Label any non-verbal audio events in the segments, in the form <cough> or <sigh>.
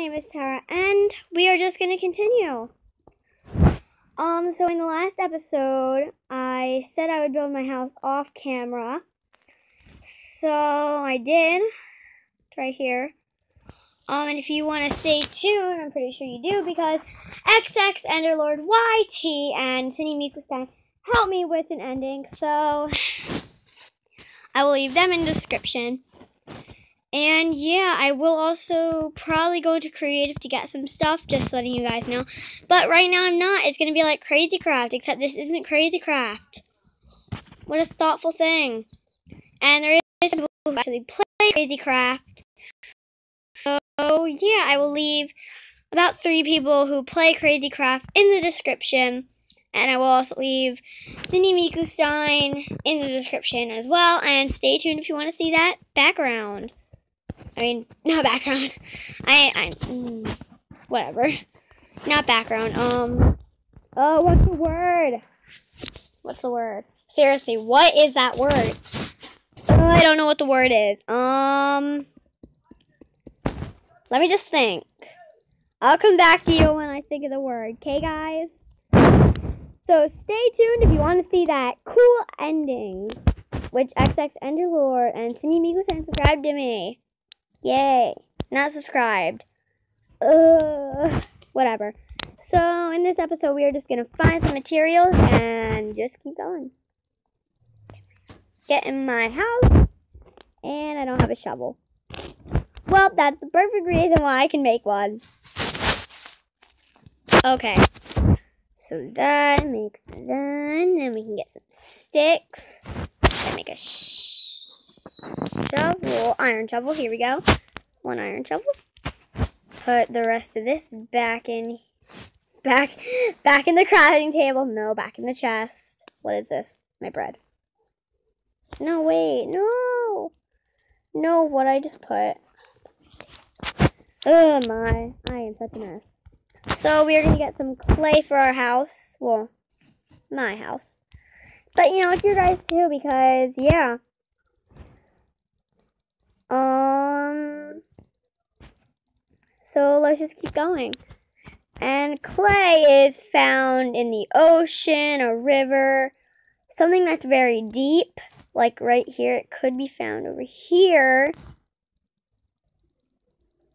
name is Tara, and we are just going to continue. Um, so in the last episode, I said I would build my house off camera. So I did. It's right here. Um, and if you want to stay tuned, I'm pretty sure you do, because XX Enderlord YT and Cindy Mikustein helped me with an ending, so <laughs> I will leave them in description. And yeah, I will also probably go into creative to get some stuff, just letting you guys know. But right now I'm not. It's going to be like Crazy Craft, except this isn't Crazy Craft. What a thoughtful thing. And there is people who actually play Crazy Craft. So yeah, I will leave about three people who play Crazy Craft in the description. And I will also leave Cindy Miku Stein in the description as well. And stay tuned if you want to see that background. I mean, not background. I, I, mm, whatever. Not background. Um, oh, what's the word? What's the word? Seriously, what is that word? Oh, I don't know what the word is. Um, let me just think. I'll come back to you when I think of the word. Okay, guys? So stay tuned if you want to see that cool ending, which XX Enderlord and Cindy Miku subscribe to me. Yay. Not subscribed. Ugh. Whatever. So, in this episode, we are just going to find some materials and just keep going. Get in my house. And I don't have a shovel. Well, that's the perfect reason why I can make one. Okay. So that makes that. Then we can get some sticks. Then make a shovel, iron shovel. Here we go. One iron shovel. Put the rest of this back in, back, back in the crafting table. No, back in the chest. What is this? My bread. No, wait, no, no. What I just put. Oh my, I am such a mess. So we are gonna get some clay for our house. Well, my house. But you know, it's your guys too because yeah. Um, so let's just keep going. And clay is found in the ocean, a river, something that's very deep, like right here. It could be found over here,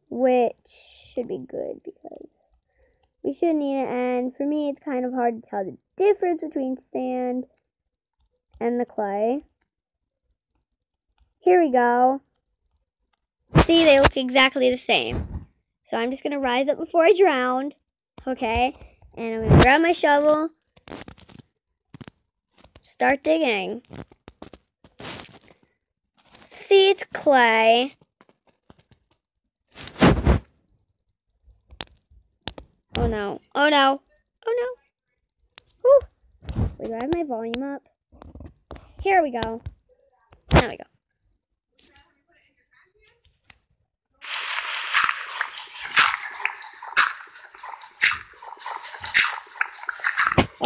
which should be good because we should need it. And for me, it's kind of hard to tell the difference between sand and the clay. Here we go. See, they look exactly the same. So I'm just going to rise up before I drown. Okay? And I'm going to grab my shovel. Start digging. See, it's clay. Oh no. Oh no. Oh no. Whew. I have my volume up? Here we go. There we go.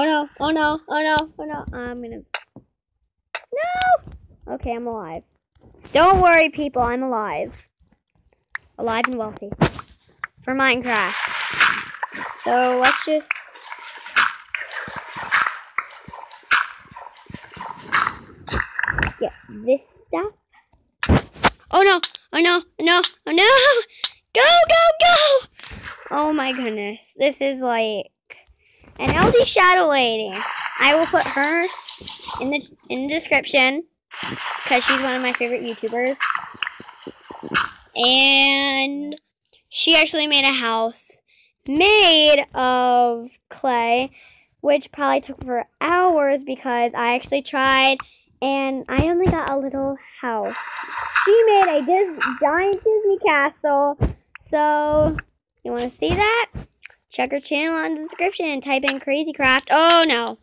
Oh no, oh no, oh no, oh no. I'm gonna. No! Okay, I'm alive. Don't worry, people, I'm alive. Alive and wealthy. For Minecraft. So let's just. Get this stuff. Oh no, oh no, oh, no, oh no! <laughs> Go, go, go! Oh my goodness. This is like and LD Shadow Lady. I will put her in the in the description because she's one of my favorite YouTubers. And she actually made a house made of clay, which probably took for hours because I actually tried and I only got a little house. She made a Dis giant Disney castle. So, you want to see that? Check her channel in the description and type in Crazy Craft. Oh no.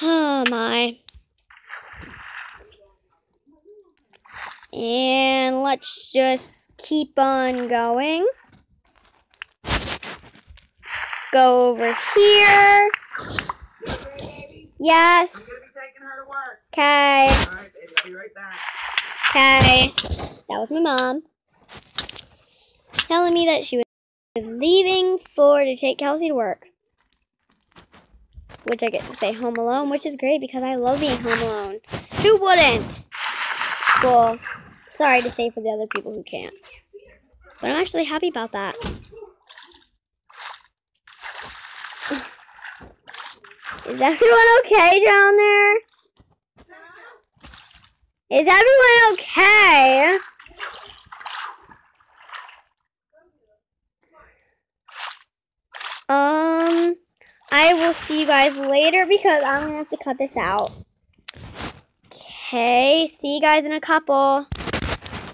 Oh my. And let's just keep on going. Go over here. Yes. Okay. Okay. That was my mom. telling me that she was leaving for to take Kelsey to work. Which I get to stay home alone, which is great because I love being home alone. Who wouldn't? Well, sorry to say for the other people who can't. But I'm actually happy about that. <sighs> Is everyone okay down there? Is everyone okay? Um, I will see you guys later because I'm going to have to cut this out. Okay, see you guys in a couple.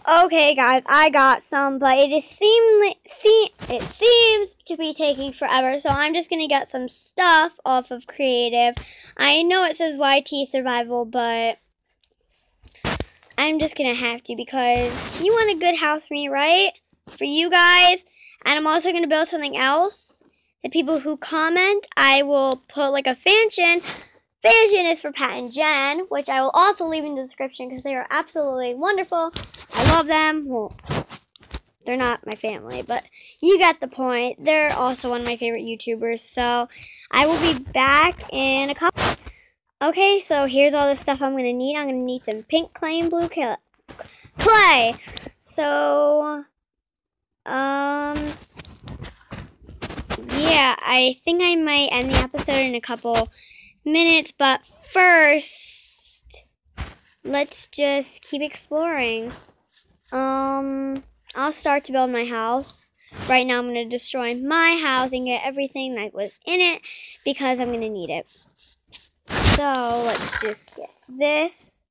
Okay, guys, I got some, but it is seem see it seems to be taking forever, so I'm just gonna get some stuff off of Creative. I know it says YT Survival, but I'm just gonna have to because you want a good house for me, right? For you guys, and I'm also gonna build something else. The people who comment, I will put like a fansion Fansion is for Pat and Jen, which I will also leave in the description because they are absolutely wonderful. I love them. Well, they're not my family, but you get the point. They're also one of my favorite YouTubers. So I will be back in a couple. Okay, so here's all the stuff I'm going to need. I'm going to need some pink clay and blue clay. So, um, yeah, I think I might end the episode in a couple minutes, but first, let's just keep exploring. Um, I'll start to build my house. Right now, I'm going to destroy my house and get everything that was in it because I'm going to need it. So, let's just get this,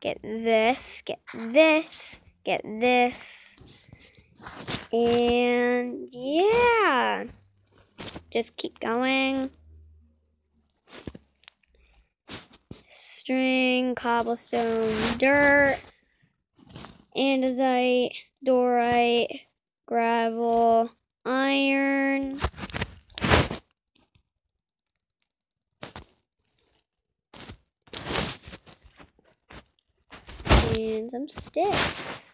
get this, get this, get this, and just keep going. string, cobblestone, dirt, andesite, diorite, gravel, iron. And some sticks.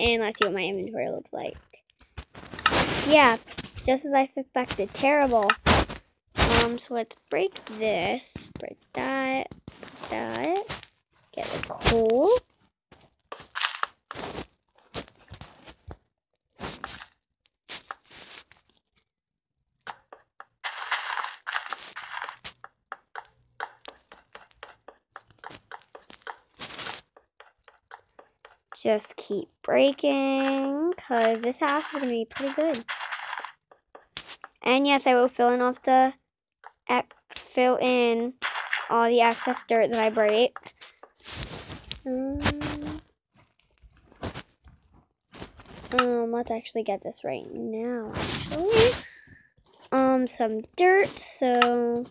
And let's see what my inventory looks like. Yeah, just as I suspected. Terrible. Um, so let's break this, break that, that, get the coal. Just keep breaking, because this house is going to be pretty good. And yes, I will fill in off the fill in all the excess dirt that I break. Um, um, let's actually get this right now, actually. Um, some dirt, so...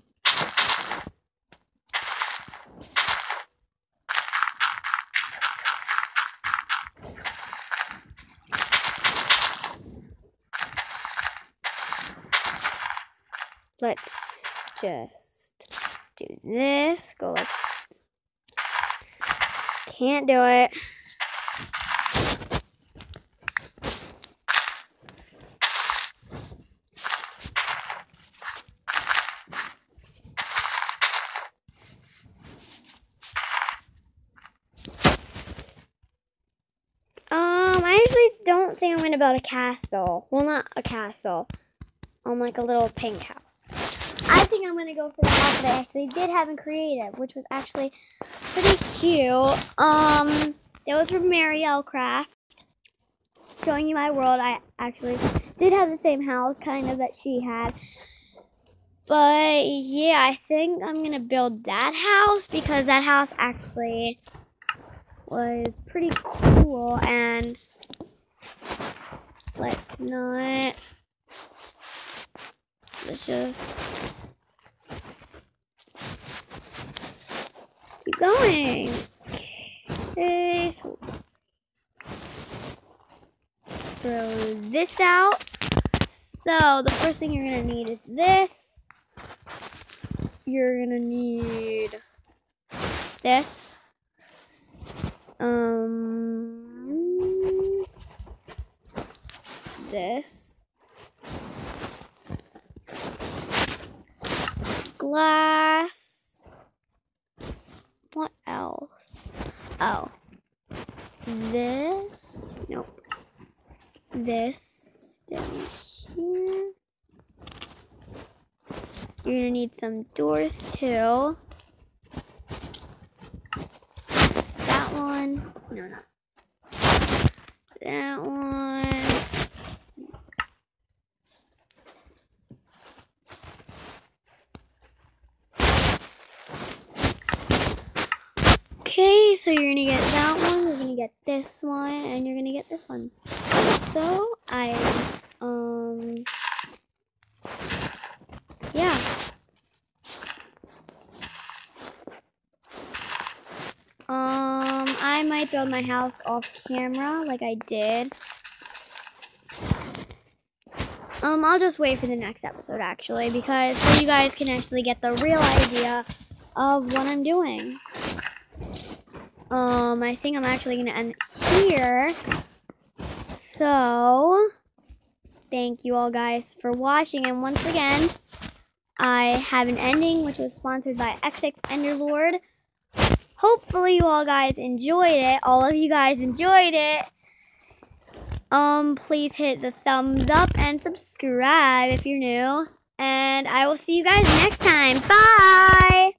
Let's just do this, go like, can't do it. Um, I actually don't think I'm to build a castle. Well, not a castle. On like a little pink house. Think I'm going to go for the house that I actually did have in creative, which was actually pretty cute. Um, that was from Marielle Craft. Showing you my world, I actually did have the same house, kind of, that she had. But, yeah, I think I'm going to build that house because that house actually was pretty cool. And let's not... Let's just going. Okay, so throw this out. So the first thing you're gonna need is this. You're gonna need this. Um, this. Glass. Else? Oh. This. Nope. This down here. You're gonna need some doors too. That one. No, not that one. Okay, so you're gonna get that one, you're gonna get this one, and you're gonna get this one. So I um yeah. Um I might build my house off camera like I did. Um, I'll just wait for the next episode actually because so you guys can actually get the real idea of what I'm doing. Um, I think I'm actually going to end here. So, thank you all guys for watching. And once again, I have an ending which was sponsored by XX Enderlord. Hopefully you all guys enjoyed it. All of you guys enjoyed it. Um, please hit the thumbs up and subscribe if you're new. And I will see you guys next time. Bye!